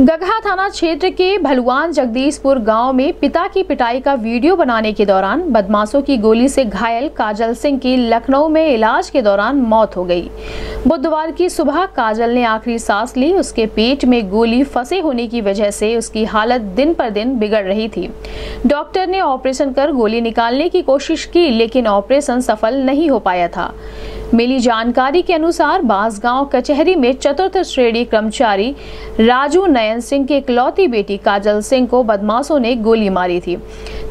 गगहा थाना क्षेत्र के भलुआन जगदीशपुर गाँव में पिता की पिटाई का वीडियो बनाने के दौरान बदमाशों की गोली से घायल काजल सिंह की लखनऊ में इलाज के दौरान मौत हो गई। बुधवार की सुबह काजल ने आखिरी सांस ली, उसके पेट में गोली फंसे होने की वजह से उसकी हालत दिन पर दिन बिगड़ रही थी। डॉक्टर ने ऑपरेशन कर गोली निकालने की कोशिश की, लेकिन ऑपरेशन सफल नहीं हो पाया था। मिली जानकारी के अनुसार बांसगांव कचहरी में चतुर्थ श्रेणी कर्मचारी राजू नयन सिंह की इकलौती बेटी काजल सिंह को बदमाशों ने गोली मारी थी।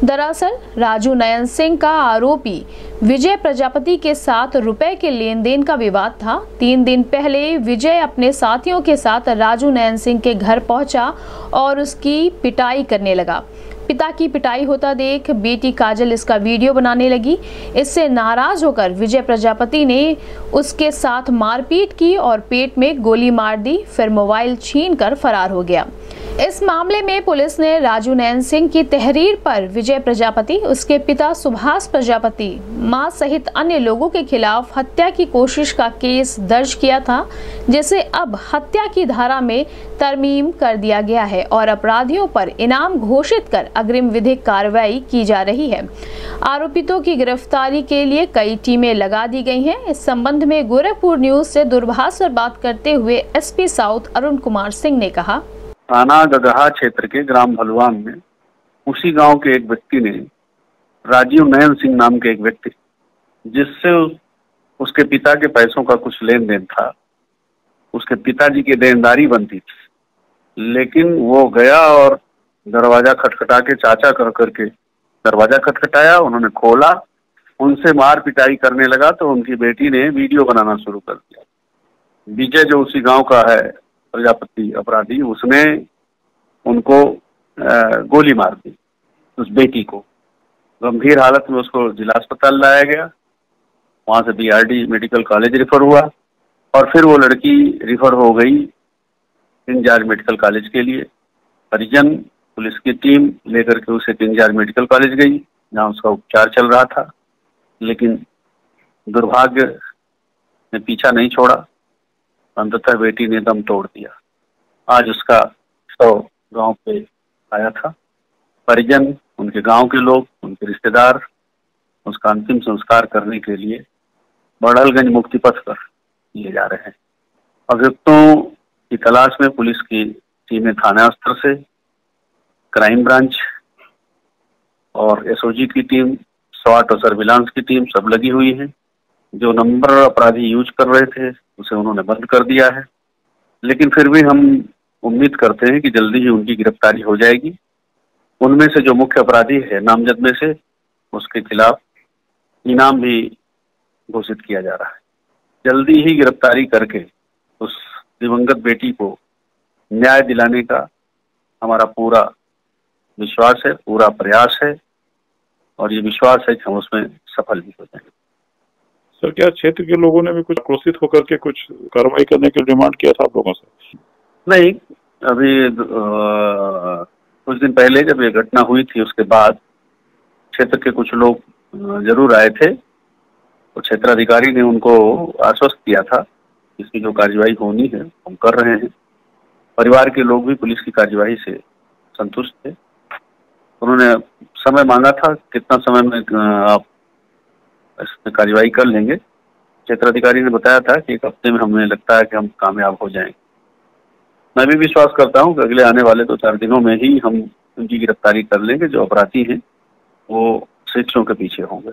दरअसल, राजू नयन सिंह का आरोपी विजय प्रजापति के साथ रुपए के लेन देन का विवाद था। तीन दिन पहले विजय अपने साथियों के साथ राजू नयन सिंह के घर पहुँचा और उसकी पिटाई करने लगा। पिता की पिटाई होता देख बेटी काजल इसका वीडियो बनाने लगी। इससे नाराज़ होकर विजय प्रजापति ने उसके साथ मारपीट की और पेट में गोली मार दी, फिर मोबाइल छीन कर फरार हो गया। इस मामले में पुलिस ने राजू नैन सिंह की तहरीर पर विजय प्रजापति, उसके पिता सुभाष प्रजापति, माँ सहित अन्य लोगों के खिलाफ हत्या की कोशिश का केस दर्ज किया था, जिसे अब हत्या की धारा में तरमीम कर दिया गया है और अपराधियों पर इनाम घोषित कर अग्रिम विधिक कार्रवाई की जा रही है। आरोपितों की गिरफ्तारी के लिए कई टीमें लगा दी गई हैं। इस संबंध में गोरखपुर न्यूज़ से दूरभाष पर बात करते हुए एसपी साउथ अरुण कुमार सिंह ने कहा। थाना गगहा क्षेत्र के ग्राम भलवान में उसी गाँव के एक व्यक्ति ने राजीव नयन सिंह नाम के एक व्यक्ति, जिससे उसके पिता के पैसों का कुछ लेन देन था, उसके पिताजी की देनदारी बनती थी, लेकिन वो गया और दरवाज़ा खटखटा के चाचा कर करके दरवाज़ा खटखटाया, उन्होंने खोला, उनसे मार पिटाई करने लगा तो उनकी बेटी ने वीडियो बनाना शुरू कर दिया। विजय जो उसी गाँव का है प्रजापति अपराधी उसने उनको गोली मार दी उस बेटी को। गंभीर हालत में उसको जिला अस्पताल लाया गया। वहाँ से बीआरडी मेडिकल कॉलेज रिफर हुआ और फिर वो लड़की रिफर हो गई इंजार्ज मेडिकल कॉलेज के लिए। परिजन, पुलिस की टीम लेकर के उसे इंजार्ज मेडिकल कॉलेज गई, जहाँ उसका उपचार चल रहा था। लेकिन दुर्भाग्य ने पीछा नहीं छोड़ा। अंततः बेटी ने दम तोड़ दिया। आज उसका शव गाँव पे आया था। परिजन, उनके गाँव के लोग, उनके रिश्तेदार, उसका अंतिम संस्कार करने के लिए बड़लगंज मुक्ति पथ पर लिए जा रहे हैं। अभियुक्तों की तलाश में पुलिस की टीमें थाना स्तर से, क्राइम ब्रांच और एसओजी की टीम, स्वाट और सर्विलांस की टीम सब लगी हुई है, जो नंबर अपराधी यूज़ कर रहे थे। उसे उन्होंने बंद कर दिया है। लेकिन फिर भी हम उम्मीद करते हैं कि जल्दी ही उनकी गिरफ्तारी हो जाएगी। उनमें से जो मुख्य अपराधी है, नामजद में से, उसके खिलाफ इनाम भी घोषित किया जा रहा है। जल्दी ही गिरफ्तारी करके उस दिवंगत बेटी को न्याय दिलाने का हमारा पूरा विश्वास है, पूरा प्रयास है, और ये विश्वास है कि हम उसमें सफल भी हो जाएँगे। सर क्या क्षेत्र के लोगों ने भी कुछ आक्रोशित होकर के कुछ कार्रवाई करने की डिमांड किया था आप लोगों से? नहीं, अभी कुछ दिन पहले जब ये घटना हुई थी, उसके बाद क्षेत्र के कुछ लोग ज़रूर आए थे। तो क्षेत्राधिकारी ने उनको आश्वस्त किया था इसकी जो कार्यवाही होनी है, हम कर रहे हैं। परिवार के लोग भी पुलिस की कार्यवाही से संतुष्ट थे। उन्होंने समय मांगा था, कितना समय में आप कार्यवाही कर लेंगे। क्षेत्र अधिकारी ने बताया था कि एक हफ़्ते में हमें लगता है कि हम कामयाब हो जाएँगे मैं भी विश्वास करता हूँ कि अगले आने वाले दो तो चार दिनों में ही हम उनकी गिरफ्तारी कर लेंगे, जो अपराधी हैं, वो शिक्षों के पीछे होंगे।